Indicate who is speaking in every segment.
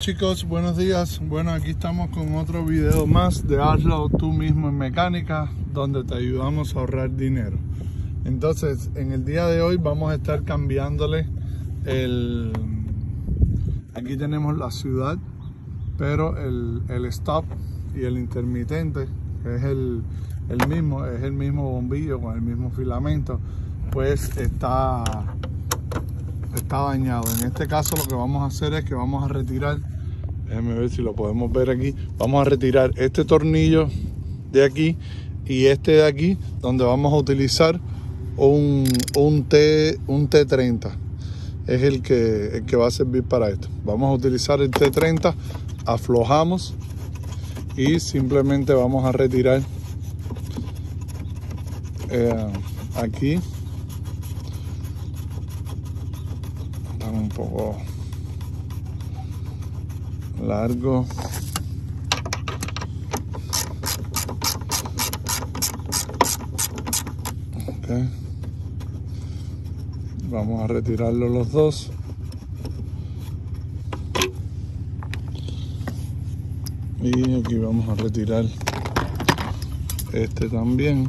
Speaker 1: Chicos, buenos días. Bueno, aquí estamos con otro video más de Hazlo tú mismo en mecánica, donde te ayudamos a ahorrar dinero. Entonces, en el día de hoy vamos a estar cambiándole el... Aquí tenemos la ciudad, pero el, el stop y el intermitente, que es el, el mismo, es el mismo bombillo con el mismo filamento, pues está está dañado. En este caso lo que vamos a hacer es que vamos a retirar, déjenme ver si lo podemos ver aquí, vamos a retirar este tornillo de aquí y este de aquí, donde vamos a utilizar un, un, T, un T30. Es el que, el que va a servir para esto. Vamos a utilizar el T30, aflojamos y simplemente vamos a retirar eh, aquí un poco largo. Vamos a retirarlo los dos. Y aquí vamos a retirar este también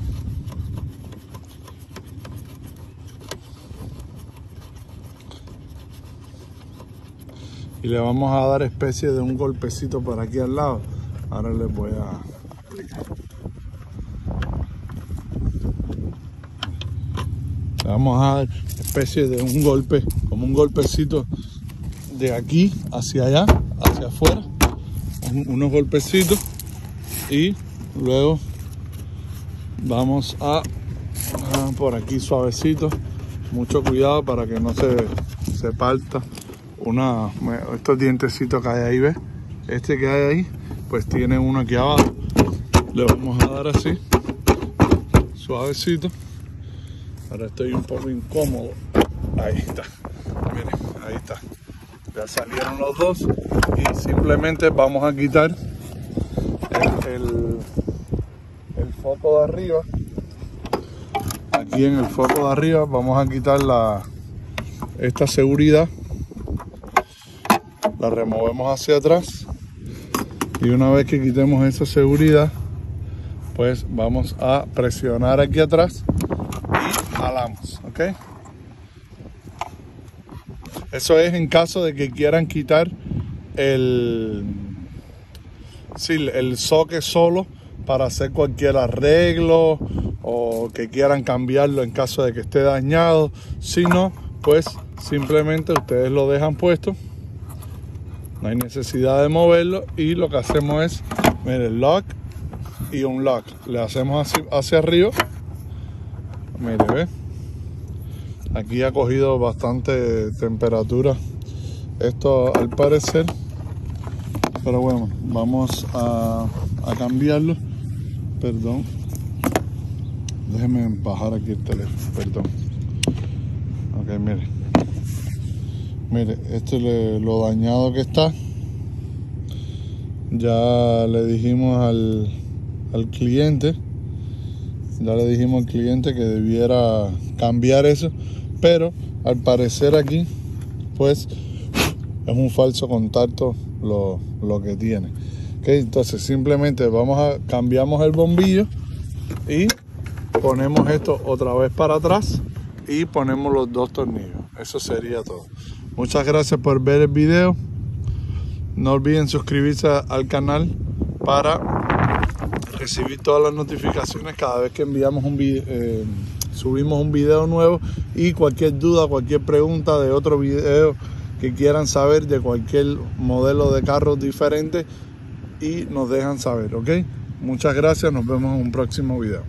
Speaker 1: y le vamos a dar especie de un golpecito por aquí al lado. Ahora les voy a Le vamos a dar especie de un golpe, como un golpecito de aquí hacia allá, hacia afuera. Unos golpecitos y luego vamos a, a por aquí suavecito. Mucho cuidado para que no se, se parta una, estos dientecitos que hay ahí, ¿ves? Este que hay ahí, pues tiene uno aquí abajo. Le vamos a dar así, suavecito. Ahora estoy un poco incómodo. Ahí está. Miren, ahí está. Ya salieron los dos. Y simplemente vamos a quitar el, el foco de arriba. Aquí en el foco de arriba vamos a quitar la, esta seguridad la removemos hacia atrás. Y una vez que quitemos esa seguridad pues vamos a presionar aquí atrás y jalamos ok eso es en caso de que quieran quitar el sí, el soque solo para hacer cualquier arreglo o que quieran cambiarlo en caso de que esté dañado. Si no pues simplemente ustedes lo dejan puesto no hay necesidad de moverlo y lo que hacemos es, mire, lock y un lock. Le hacemos hacia arriba. Mire, ve. Aquí ha cogido bastante temperatura esto al parecer. Pero bueno, vamos a, a cambiarlo. Perdón. Déjeme bajar aquí el teléfono, perdón. Ok, mire. Mire, esto es lo dañado que está. Ya le dijimos al, al cliente, ya le dijimos al cliente que debiera cambiar eso, pero al parecer aquí, pues es un falso contacto lo, lo que tiene. Okay, entonces simplemente vamos a cambiamos el bombillo y ponemos esto otra vez para atrás y ponemos los dos tornillos. Eso sería todo. Muchas gracias por ver el video. No olviden suscribirse al canal para recibir todas las notificaciones cada vez que enviamos un video, eh, subimos un video nuevo y cualquier duda, cualquier pregunta de otro video que quieran saber de cualquier modelo de carro diferente y nos dejan saber, ¿ok? Muchas gracias, nos vemos en un próximo video.